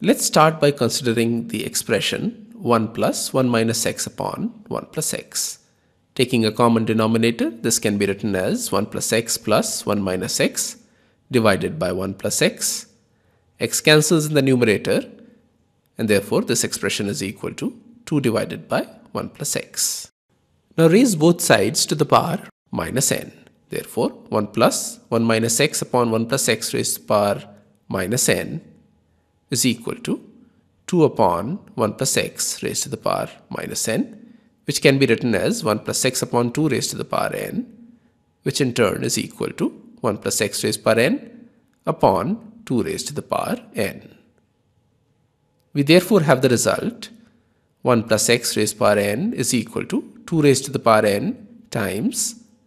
Let's start by considering the expression 1 plus 1 minus x upon 1 plus x. Taking a common denominator, this can be written as 1 plus x plus 1 minus x divided by 1 plus x. x cancels in the numerator and therefore this expression is equal to 2 divided by 1 plus x. Now raise both sides to the power minus n. Therefore 1 plus 1 minus x upon 1 plus x raised to the power minus n is equal to 2 upon 1 plus x raised to the power minus n which can be written as 1 plus x upon 2 raised to the power n which in turn is equal to 1 plus x raised power n upon 2 raised to the power n. We therefore have the result 1 plus x raised power n is equal to 2 raised to the power n times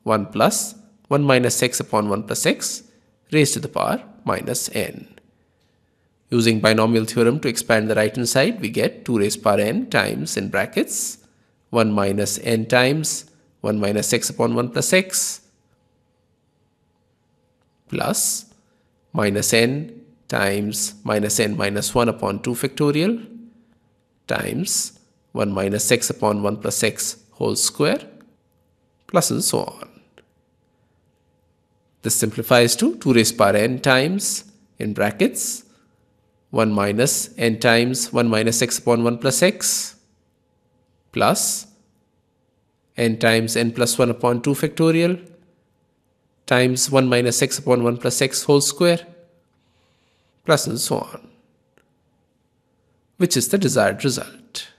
1 plus 1 minus x upon 1 plus x raised to the power minus n. Using binomial theorem to expand the right hand side, we get 2 raised power n times in brackets 1 minus n times 1 minus x upon 1 plus x plus minus n times minus n minus 1 upon 2 factorial times 1 minus x upon 1 plus x whole square plus and so on. This simplifies to 2 raised power n times in brackets 1 minus n times 1 minus x upon 1 plus x plus n times n plus 1 upon 2 factorial times 1 minus x upon 1 plus x whole square plus and so on which is the desired result.